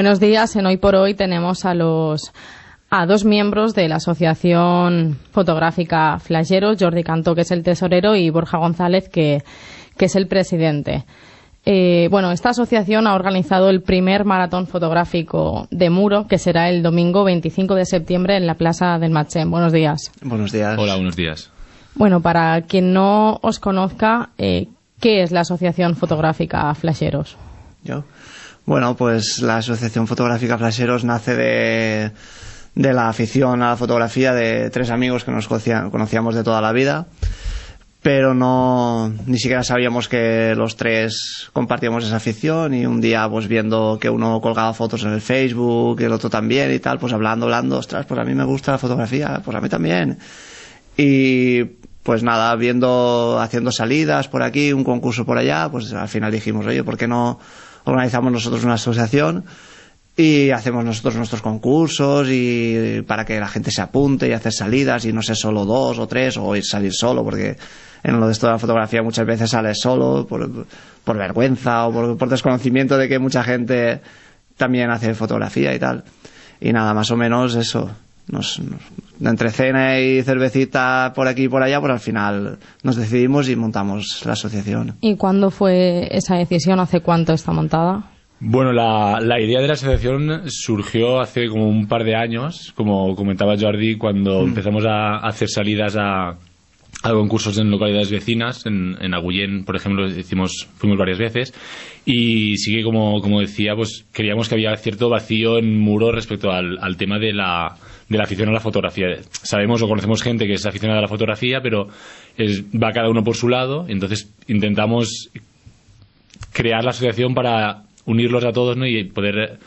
Buenos días. En Hoy por Hoy tenemos a los a dos miembros de la Asociación Fotográfica Flasheros, Jordi Cantó, que es el tesorero, y Borja González, que, que es el presidente. Eh, bueno, esta asociación ha organizado el primer maratón fotográfico de Muro, que será el domingo 25 de septiembre en la Plaza del Machén. Buenos días. Buenos días. Hola, buenos días. Bueno, para quien no os conozca, eh, ¿qué es la Asociación Fotográfica Flasheros? Yo. Bueno, pues la Asociación Fotográfica Flasheros nace de, de la afición a la fotografía de tres amigos que nos conocíamos de toda la vida pero no ni siquiera sabíamos que los tres compartíamos esa afición y un día pues viendo que uno colgaba fotos en el Facebook y el otro también y tal, pues hablando, hablando, ostras, pues a mí me gusta la fotografía, pues a mí también. Y pues nada, viendo, haciendo salidas por aquí, un concurso por allá, pues al final dijimos, oye, ¿por qué no organizamos nosotros una asociación? y hacemos nosotros nuestros concursos y para que la gente se apunte y hacer salidas y no sé solo dos o tres o salir solo porque en lo de esto de la fotografía muchas veces sales solo por, vergüenza o por, desconocimiento de que mucha gente también hace fotografía y tal. Y nada, más o menos eso. Nos, entre cena y cervecita por aquí y por allá, pues al final nos decidimos y montamos la asociación. ¿Y cuándo fue esa decisión? ¿Hace cuánto está montada? Bueno, la, la, idea de la asociación surgió hace como un par de años, como comentaba Jordi, cuando mm. empezamos a hacer salidas a, a concursos en localidades vecinas, en, en Agullén, por ejemplo, hicimos, fuimos varias veces, y sí que, como, como decía, pues queríamos que había cierto vacío en Muro respecto al, al tema de la, de la afición a la fotografía. Sabemos o conocemos gente que es aficionada a la fotografía, pero es, va cada uno por su lado, entonces intentamos crear la asociación para unirlos a todos ¿no? y poder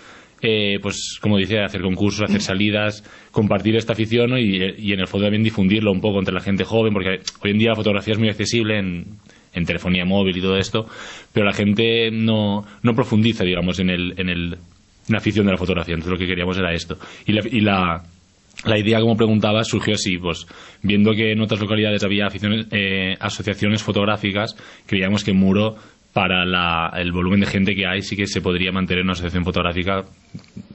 eh, pues como dice, hacer concursos, hacer salidas, compartir esta afición y, en el fondo también difundirlo un poco entre la gente joven, porque hoy en día la fotografía es muy accesible en, en telefonía móvil y todo esto, pero la gente no, no profundiza, digamos, en, el, en, el, la afición de la fotografía. Entonces lo que queríamos era esto. Y la, la idea, como preguntaba, surgió así, pues viendo que en otras localidades había aficiones, eh, asociaciones fotográficas, creíamos que Muro para el volumen de gente que hay sí que se podría mantener una asociación fotográfica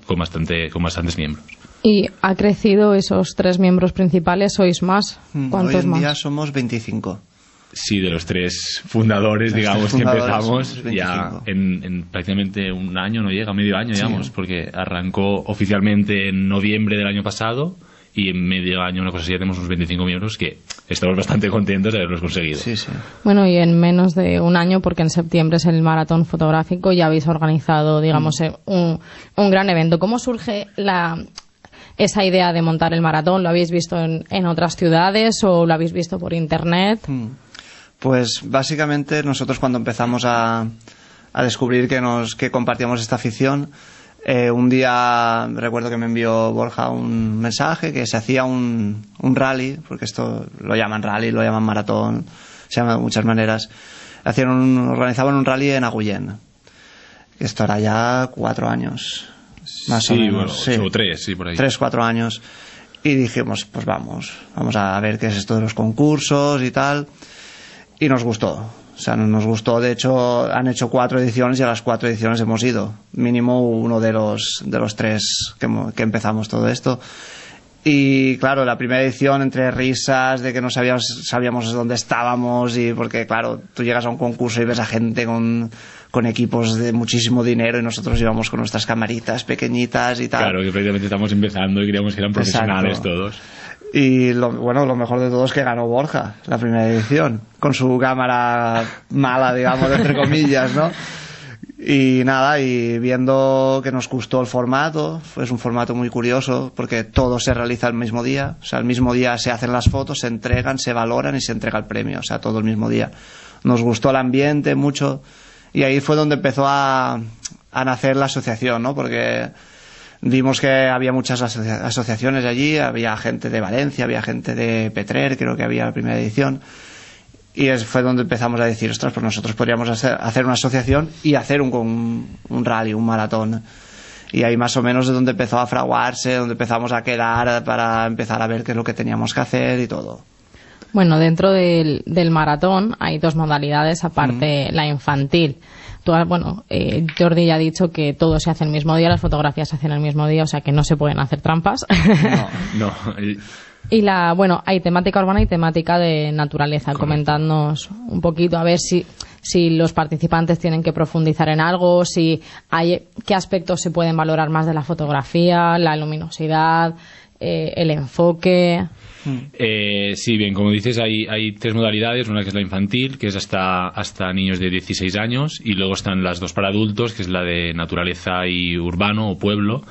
con bastante con bastantes miembros. ¿Y ha crecido esos tres miembros principales? ¿Sois más? Mm, ¿Cuántos Hoy en día somos 25. Sí, de los tres fundadores, digamos, que empezamos ya en, prácticamente un año, no llega, medio año, digamos, porque arrancó oficialmente en noviembre del año pasado y en medio año, una cosa así, ya tenemos unos 25 miembros que estamos bastante contentos de haberlos conseguido. Sí, sí. Bueno, y en menos de un año, porque en septiembre es el maratón fotográfico, ya habéis organizado, digamos, mm. eh, un, un gran evento. ¿Cómo surge la, esa idea de montar el maratón? ¿Lo habéis visto en, en otras ciudades o lo habéis visto por internet? Mm. Pues básicamente nosotros cuando empezamos a, a descubrir que, nos, que compartíamos esta afición, eh, un día recuerdo que me envió Borja un mensaje que se hacía un, un rally, porque esto lo llaman rally, lo llaman maratón, se llama de muchas maneras. Hacían un, organizaban un rally en Agullén. Esto era ya cuatro años, más o menos. sí, o tres, sí, por ahí. Tres, cuatro años. Y dijimos, pues vamos, vamos a ver qué es esto de los concursos y tal. Y nos gustó. O sea, nos gustó, de hecho, han hecho cuatro ediciones y a las cuatro ediciones hemos ido. Mínimo uno de los, de los tres que, que empezamos todo esto. Y claro, la primera edición entre risas de que no sabíamos, sabíamos dónde estábamos y porque claro, tú llegas a un concurso y ves a gente con, con equipos de muchísimo dinero y nosotros íbamos con nuestras camaritas pequeñitas y tal. Claro, que prácticamente estamos empezando y queríamos que eran profesionales todos. Y lo, bueno, lo mejor de todo es que ganó Borja la primera edición, con su cámara mala, digamos, entre comillas, ¿no? Y nada, y viendo que nos gustó el formato, es un formato muy curioso porque todo se realiza el mismo día, o sea, el mismo día se hacen las fotos, se entregan, se valoran y se entrega el premio, o sea, todo el mismo día. Nos gustó el ambiente mucho y ahí fue donde empezó a, a nacer la asociación, ¿no? Porque Vimos que había muchas asociaciones allí, había gente de Valencia, había gente de Petrer, creo que había la primera edición. Y fue donde empezamos a decir, ostras, pues nosotros podríamos hacer, una asociación y hacer un, un, rally, un maratón. Y ahí más o menos es donde empezó a fraguarse, donde empezamos a quedar para empezar a ver qué es lo que teníamos que hacer y todo. Bueno, dentro del, del maratón hay dos modalidades, aparte la infantil. Actual, bueno, eh, Jordi ya ha dicho que todo se hace el mismo día, las fotografías se hacen el mismo día, o sea que no se pueden hacer trampas. No, el- Y la, bueno, hay temática urbana y temática de naturaleza. Comentadnos un poquito a ver si, si los participantes tienen que profundizar en algo, si hay, qué aspectos se pueden valorar más de la fotografía, la luminosidad, eh, el enfoque. Eh, sí, bien, como dices, hay, hay tres modalidades. Una que es la infantil, que es hasta, hasta niños de 16 años, y luego están las dos para adultos, que es la de naturaleza y urbano o pueblo.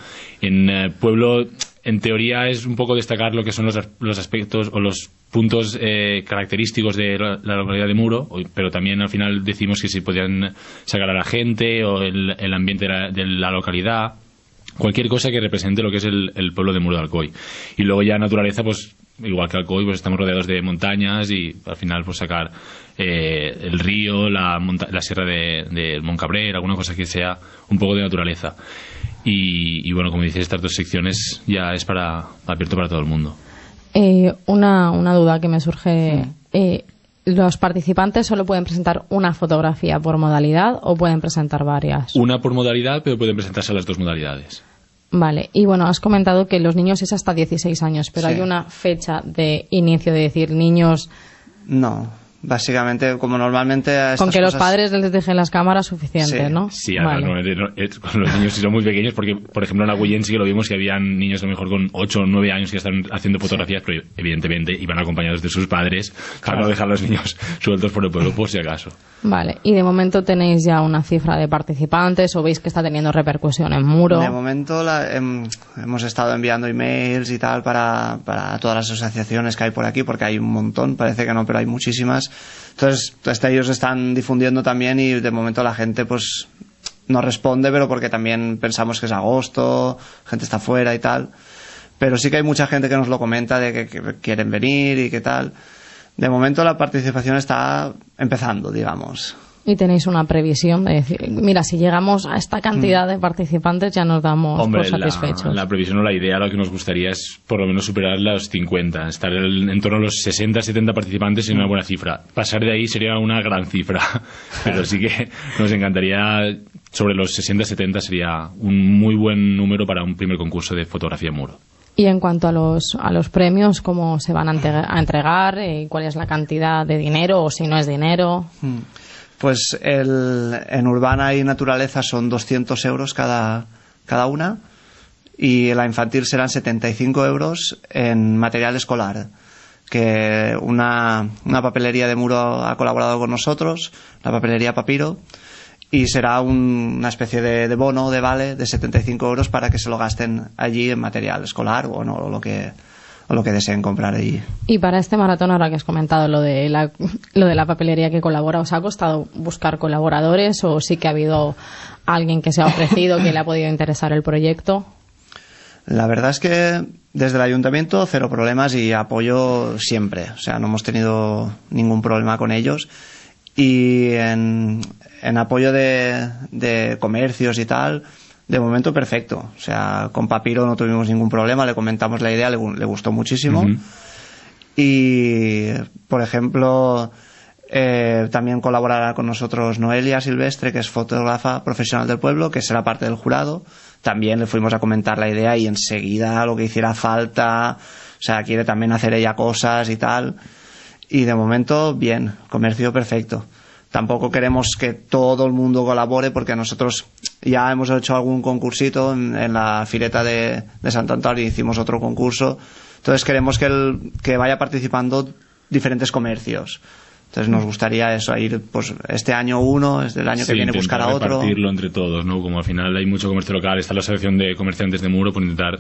En eh, pueblo, en teoría, es un poco destacar lo que son los, los aspectos o los puntos eh, característicos de la, localidad de Muro, pero también al final decimos que si podían sacar a la gente o el, el ambiente de la localidad cualquier cosa que represente lo que es el, el pueblo de Muro de Alcoy. Y luego ya naturaleza, pues igual que Alcoy, pues estamos rodeados de montañas y al final pues sacar eh, el río, la, monta- la sierra de, de Moncabrera, alguna cosa que sea un poco de naturaleza. Y, y bueno, como dices, estas dos secciones ya es para abierto para todo el mundo. Eh, una, una duda que me surge. eh, ¿Los participantes solo pueden presentar una fotografía por modalidad o pueden presentar varias? Una por modalidad, pero pueden presentarse las dos modalidades. Vale, y bueno, has comentado que los niños es hasta 16 años, pero Sí. hay una fecha de inicio de decir niños No, básicamente como normalmente a con que los padres les dejen las cámaras suficiente, Sí, ¿no? Sí, además, Vale. normalmente no- con los niños sí son muy pequeños, porque, por ejemplo, en Agullén sí que lo vimos que habían niños a lo mejor con 8 o 9 años que están haciendo fotografías, pero evidentemente iban acompañados de sus padres para no dejar a los niños sueltos por el pueblo, por si acaso. Vale, y de momento tenéis ya una cifra de participantes o veis que está teniendo repercusión en muro. De momento la- hem- hemos estado enviando emails y tal para, para todas las asociaciones que hay por aquí, porque hay un montón, parece que no, pero hay muchísimas. Entonces, hasta ellos están difundiendo también y de momento la gente pues no responde, pero porque también pensamos que es agosto, gente está fuera y tal. Pero sí que hay mucha gente que nos lo comenta de que, que quieren venir y que tal. De momento la participación está empezando, digamos. Y tenéis una previsión de decir, mira, si llegamos a esta cantidad de participantes ya nos damos Hombre, por la, satisfechos. la previsión o la idea, lo que nos gustaría es por lo menos superar los 50, estar en, en torno a los 60, 70 participantes sería una buena cifra. Pasar de ahí sería una gran cifra, pero sí que nos encantaría, sobre los 60, 70 sería un muy buen número para un primer concurso de fotografía en muro. Y en cuanto a los, a los premios, ¿cómo se van a, entrega- a entregar? Eh, ¿Cuál es la cantidad de dinero o si no es dinero? Pues el, en urbana y naturaleza son 200 euros cada, cada una y la infantil serán 75 euros en material escolar. Que una, una papelería de muro ha colaborado con nosotros, la papelería Papiro, y será un- una especie de, de bono, de vale, de 75 euros para que se lo gasten allí en material escolar o, no, lo, que, o lo que deseen comprar allí. Y para este maratón, ahora que has comentado lo de la, lo de la papelería que colabora, ¿os ha costado buscar colaboradores o sí que ha habido alguien que se ha ofrecido que le ha podido interesar el proyecto? La verdad es que desde el ayuntamiento cero problemas y apoyo siempre. O sea, no hemos tenido ningún problema con ellos. Y en, en apoyo de, de comercios y tal, de momento perfecto. O sea, con Papiro no tuvimos ningún problema, le comentamos la idea, le, gu- le gustó muchísimo. Y, por ejemplo, eh, también colaborará con nosotros Noelia Silvestre, que es fotógrafa profesional del pueblo, que será parte del jurado. También le fuimos a comentar la idea y enseguida lo que hiciera falta. O sea, quiere también hacer ella cosas y tal. Y de momento, bien, comercio perfecto. Tampoco queremos que todo el mundo colabore porque nosotros ya hemos hecho algún concursito en, en la fileta de, de Sant Antoni, hicimos otro concurso. Entonces queremos que, el, que vaya participando diferentes comercios. Entonces nos gustaría eso, ir pues este año uno, este el año Sí, que viene buscar a otro. repartirlo entre todos, ¿no? Como al final hay mucho comercio local, está la asociación de comerciantes de muro, por intentar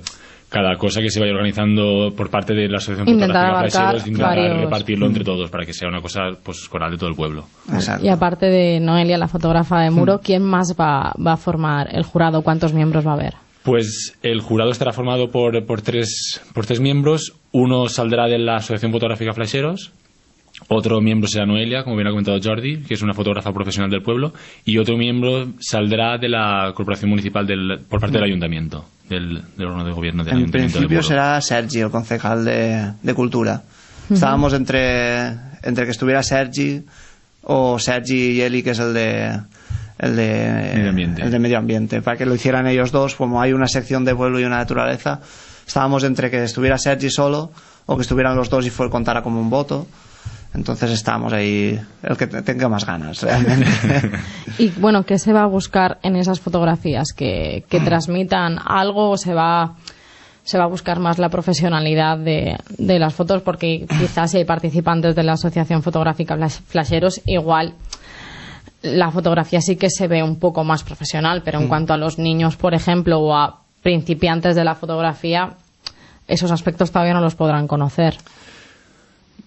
cada cosa que se vaya organizando por parte de la asociación Intentar fotográfica abarcar Flasheros, intentar varios- repartirlo entre todos para que sea una cosa pues coral de todo el pueblo. Exacto. Y aparte de Noelia, la fotógrafa de muro, ¿quién más va, va a formar el jurado? ¿Cuántos miembros va a haber? Pues el jurado estará formado por, por, tres, por tres miembros. Uno saldrá de la Asociación Fotográfica Flasheros. Otro miembro será Noelia, como bien ha comentado Jordi, que es una fotógrafa profesional del pueblo. Y otro miembro saldrá de la Corporación Municipal del, por parte del Ayuntamiento, del, del órgano de gobierno del En Ayuntamiento de principio Muro. será Sergi, el concejal de, de Cultura. Estábamos entre, entre que estuviera Sergi o Sergi y Eli, que es el de, el de Medio ambiente. el de medio ambiente para que lo hicieran ellos dos como hay una sección de pueblo y una naturaleza estábamos entre que estuviera Sergi solo o que estuvieran los dos y fue contara como un voto entonces estábamos ahí el que te- tenga más ganas realmente Y bueno, ¿qué se va a buscar en esas fotografías? ¿Que, que transmitan algo o se va, se va a buscar más la profesionalidad de, de las fotos? Porque quizás si hay participantes de la Asociación Fotográfica Flash- Flasheros, igual la fotografía sí que se ve un poco más profesional, pero en cuanto a los niños, por ejemplo, o a principiantes de la fotografía, esos aspectos todavía no los podrán conocer.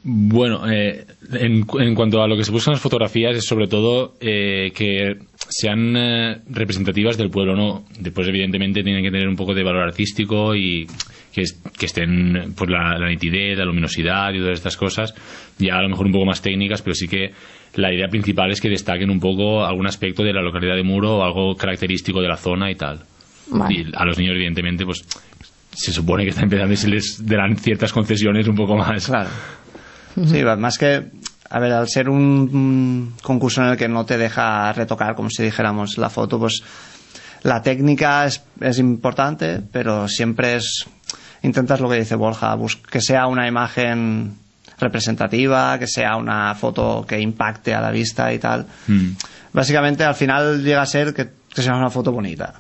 Bueno, eh, en, en cuanto a lo que se buscan las fotografías es sobre todo eh, que sean eh, representativas del pueblo, ¿no? Después, evidentemente, tienen que tener un poco de valor artístico y que, es- que estén por la, la nitidez, la luminosidad y todas estas cosas, ya a lo mejor un poco más técnicas, pero sí que la idea principal es que destaquen un poco algún aspecto de la localidad de Muro o algo característico de la zona y tal. Vale. Y a los niños, evidentemente, pues se supone que están empezando y se les darán ciertas concesiones un poco más. Claro. Sí, más que, a ver, al ser un, concurso en el que no te deja retocar, como si dijéramos, la foto, pues la técnica es, es importante, pero siempre es, intentas lo que dice Borja, que sea una imagen representativa, que sea una foto que impacte a la vista y tal. Mm. Básicamente, al final llega a ser que, que sea una foto bonita,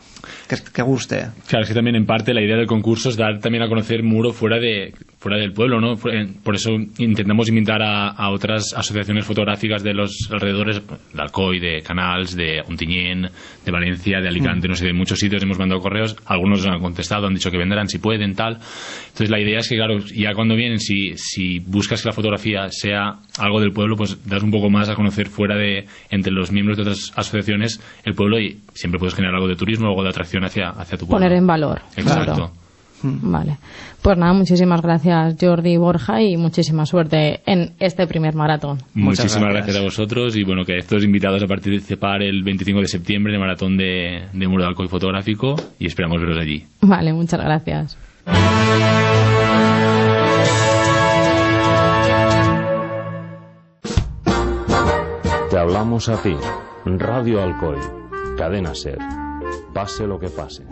que, que guste. Claro, es que también en parte la idea del concurso es dar también a conocer Muro fuera de fuera del pueblo, ¿no? Eh, Por eso intentamos invitar a, a otras asociaciones fotográficas de los alrededores, de Alcoy, de Canals, de Ontinyent, de Valencia, de Alicante, no sé, de muchos sitios hemos mandado correos, algunos nos han contestado, han dicho que vendrán si pueden, tal. Entonces la idea es que, claro, ya cuando vienen, si, si buscas que la fotografía sea algo del pueblo, pues das un poco más a conocer fuera de, entre los miembros de otras asociaciones, el pueblo y siempre puedes generar algo de turismo, algo de atracción hacia, hacia tu pueblo. Poner en valor. Exacto. claro. Vale. Pues nada, muchísimas gracias Jordi y Borja y muchísima suerte en este primer maratón. Muchas Muchísimas gracias. gracias. a vosotros y bueno, que estos invitados a participar el 25 de septiembre en el maratón de, de Muro de Alcoy Fotográfico y esperamos veros allí. Vale, muchas gracias. Te hablamos a ti, Radio Alcoy, Cadena Ser. Pase lo que pase.